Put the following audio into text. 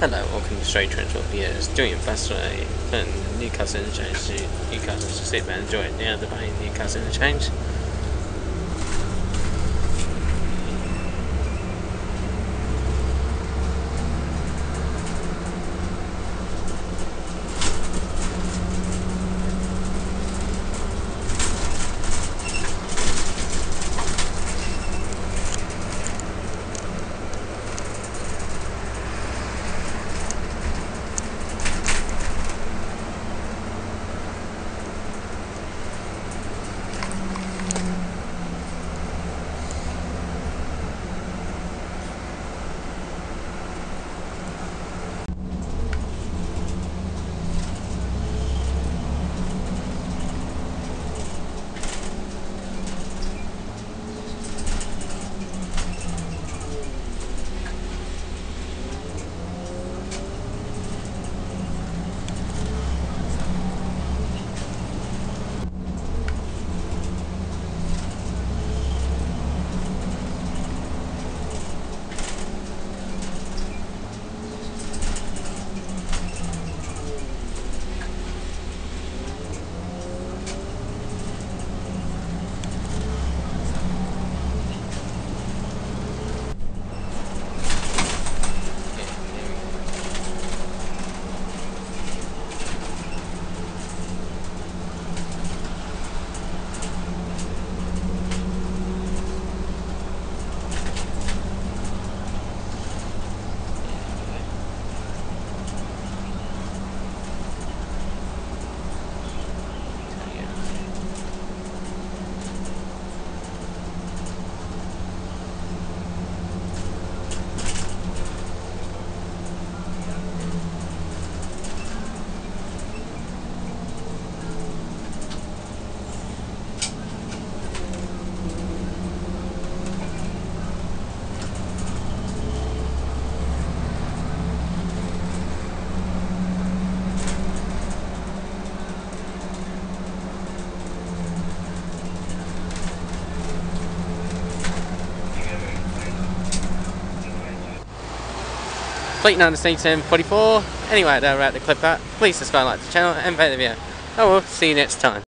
Hello, welcome to Straight Trench Transport Viewers. Doing it yesterday, eh? putting Newcastle Interchange to Newcastle to there and enjoy it. Yeah, the Newcastle Interchange. Fleet 9 44. Anyway, we're the clip that. Please subscribe, like the channel, and pay the video. Oh I will see you next time.